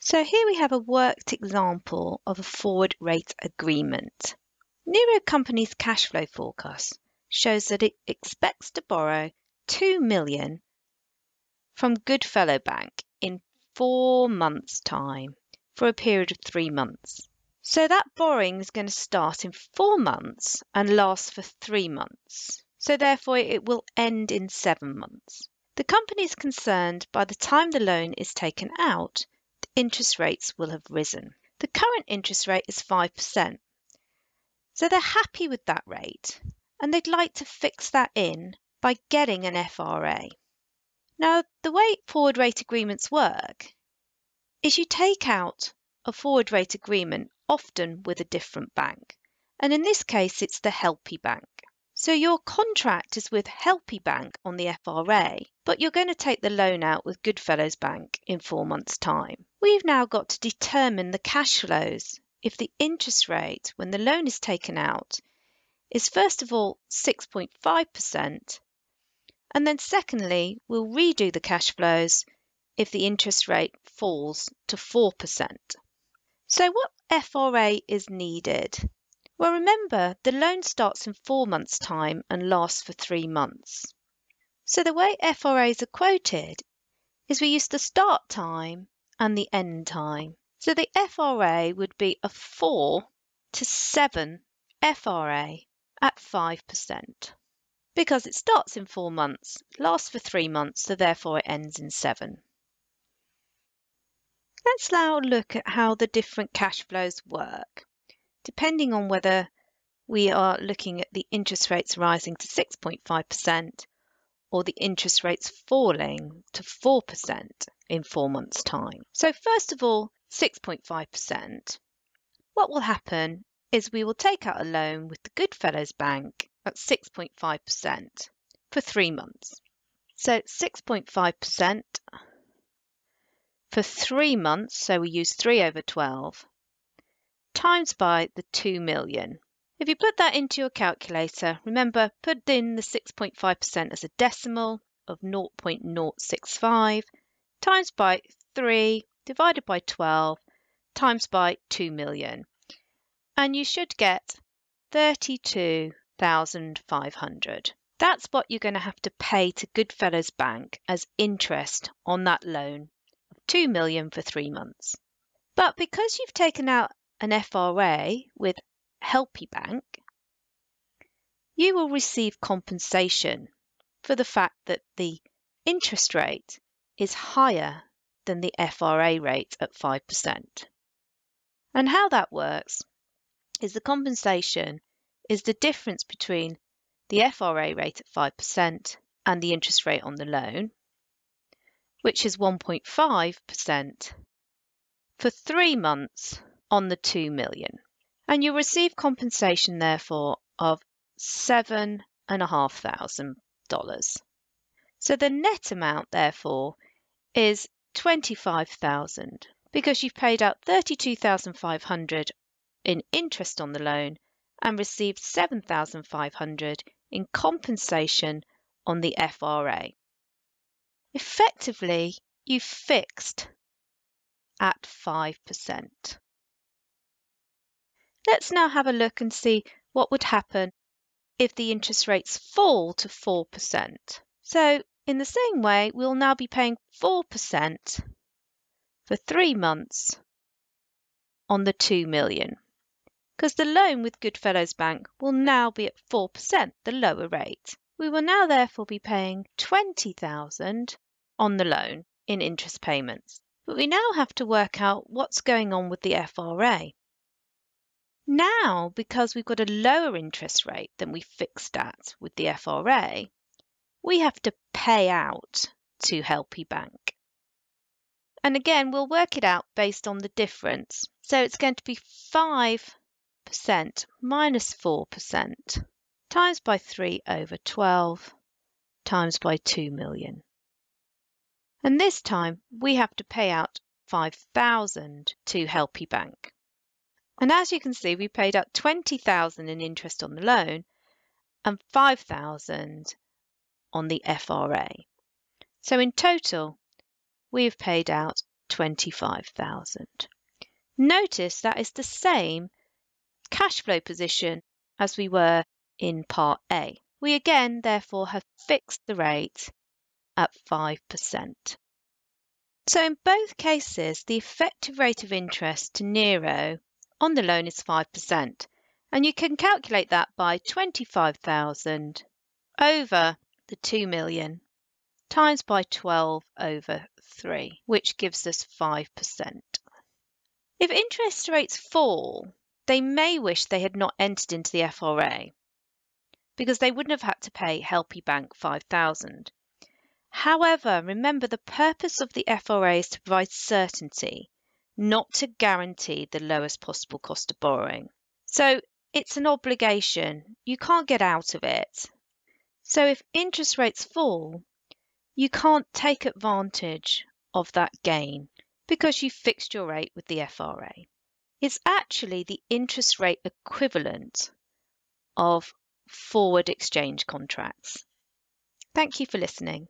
So here we have a worked example of a forward rate agreement. Nero Company's cash flow forecast shows that it expects to borrow 2 million from Goodfellow Bank in four months' time for a period of three months. So that borrowing is going to start in four months and last for three months. So therefore it will end in seven months. The company is concerned by the time the loan is taken out, interest rates will have risen. The current interest rate is 5%. So they're happy with that rate and they'd like to fix that in by getting an FRA. Now, the way forward rate agreements work is you take out a forward rate agreement often with a different bank. And in this case, it's the Helpy Bank. So your contract is with Helpy Bank on the FRA, but you're going to take the loan out with Goodfellows Bank in four months' time. We've now got to determine the cash flows if the interest rate when the loan is taken out is first of all 6.5%, and then secondly, we'll redo the cash flows if the interest rate falls to 4%. So what FRA is needed? Well, remember, the loan starts in four months' time and lasts for three months. So the way FRAs are quoted is we use the start time and the end time. So the FRA would be a 4 to 7 FRA at 5%. Because it starts in four months, lasts for three months, so therefore it ends in seven. Let's now look at how the different cash flows work depending on whether we are looking at the interest rates rising to 6.5% or the interest rates falling to 4% in four months' time. So first of all, 6.5%. What will happen is we will take out a loan with the Goodfellows Bank at 6.5% for three months. So 6.5% for three months, so we use 3 over 12, times by the 2 million. If you put that into your calculator, remember put in the 6.5% as a decimal of 0.065 times by 3 divided by 12 times by 2 million. And you should get 32,500. That's what you're going to have to pay to Goodfellows Bank as interest on that loan of 2 million for 3 months. But because you've taken out an FRA with Helpy Bank, you will receive compensation for the fact that the interest rate is higher than the FRA rate at 5%. And how that works is the compensation is the difference between the FRA rate at 5% and the interest rate on the loan, which is 1.5% for three months on the 2 million. And you receive compensation therefore of seven and a half thousand dollars. So the net amount therefore is 25,000 because you've paid out 32,500 in interest on the loan and received 7,500 in compensation on the FRA. Effectively, you've fixed at 5%. Let's now have a look and see what would happen if the interest rates fall to 4%. So in the same way, we'll now be paying 4% for three months on the 2 million because the loan with Goodfellows Bank will now be at 4%, the lower rate. We will now therefore be paying 20,000 on the loan in interest payments. But we now have to work out what's going on with the FRA. Now, because we've got a lower interest rate than we fixed at with the FRA, we have to pay out to Helpy Bank. And again, we'll work it out based on the difference. So it's going to be 5% minus 4% times by 3 over 12 times by 2 million. And this time we have to pay out 5,000 to Helpy Bank. And as you can see, we paid out 20,000 in interest on the loan and 5,000 on the FRA. So in total, we have paid out 25,000. Notice that is the same cash flow position as we were in part A. We again therefore have fixed the rate at 5%. So in both cases, the effective rate of interest to Nero on the loan is 5%, and you can calculate that by 25,000 over the 2 million times by 12 over 3, which gives us 5%. If interest rates fall, they may wish they had not entered into the FRA because they wouldn't have had to pay Helpy Bank 5000 However, remember the purpose of the FRA is to provide certainty, not to guarantee the lowest possible cost of borrowing. So it's an obligation. You can't get out of it. So if interest rates fall, you can't take advantage of that gain because you fixed your rate with the FRA. It's actually the interest rate equivalent of forward exchange contracts. Thank you for listening.